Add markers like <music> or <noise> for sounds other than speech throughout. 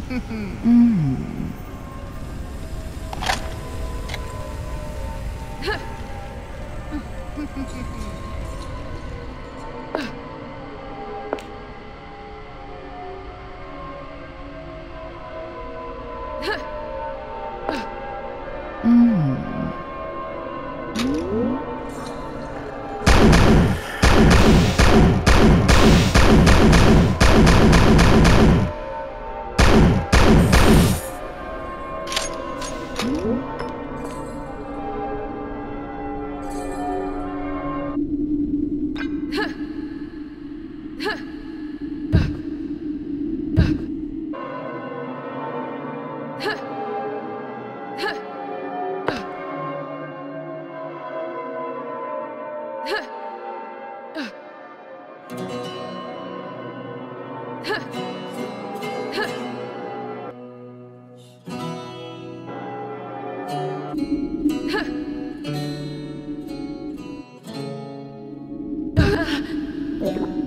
mm. <laughs> <laughs> Pero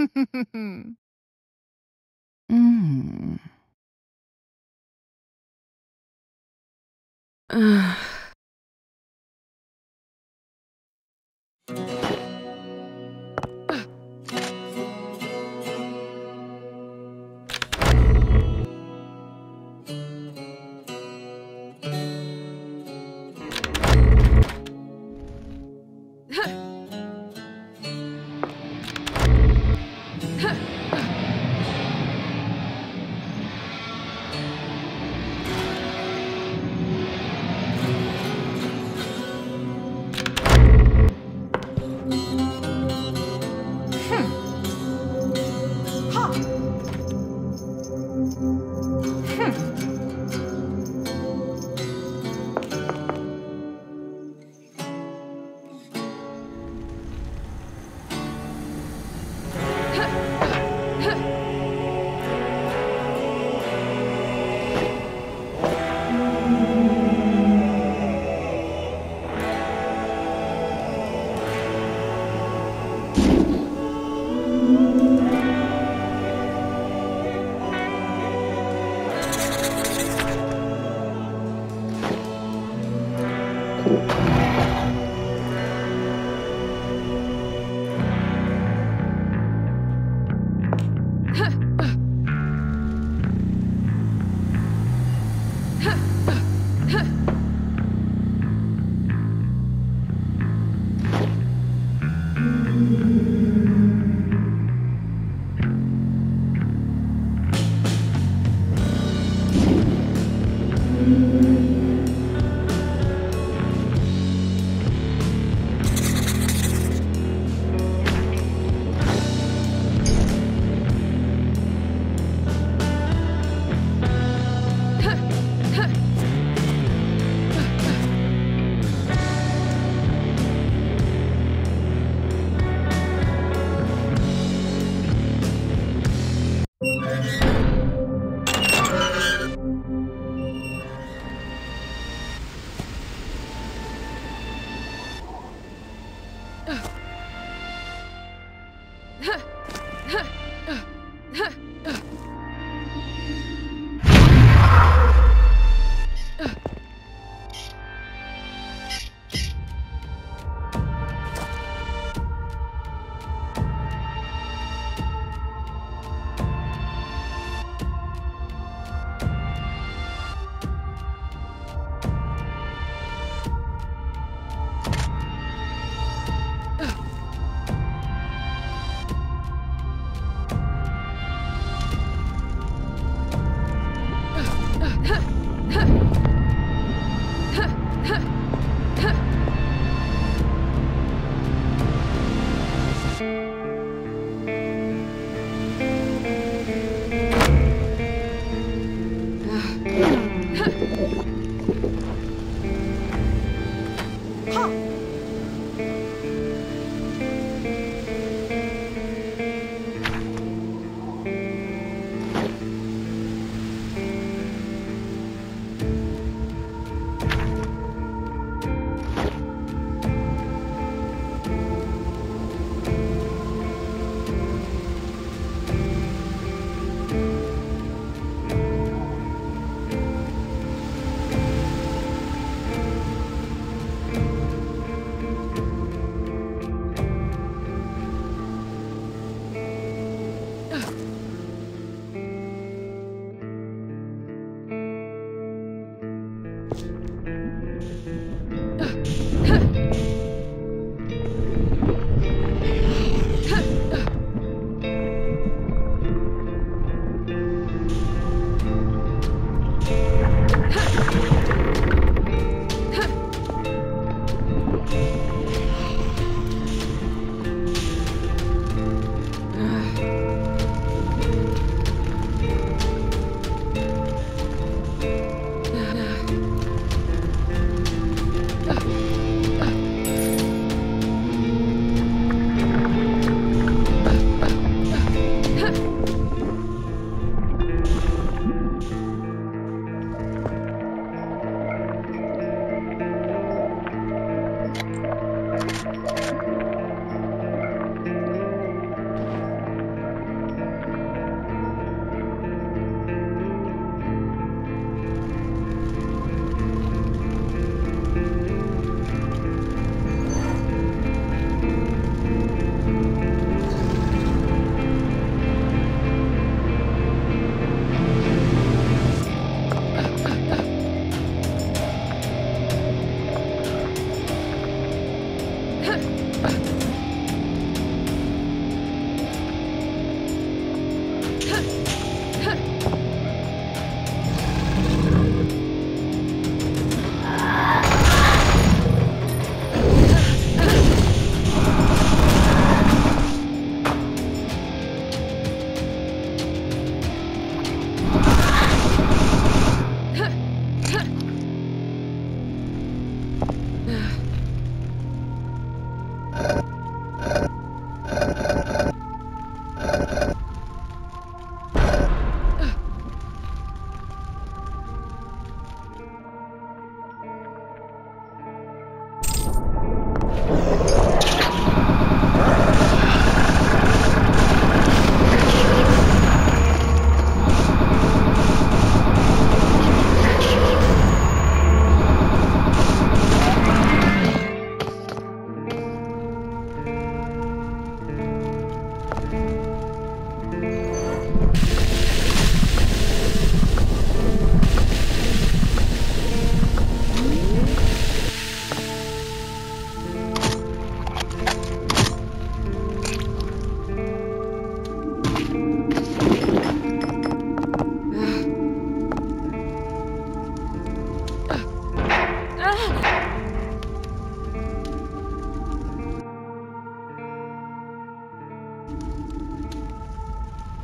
mm. Ugh. <laughs>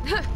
Huh. <laughs>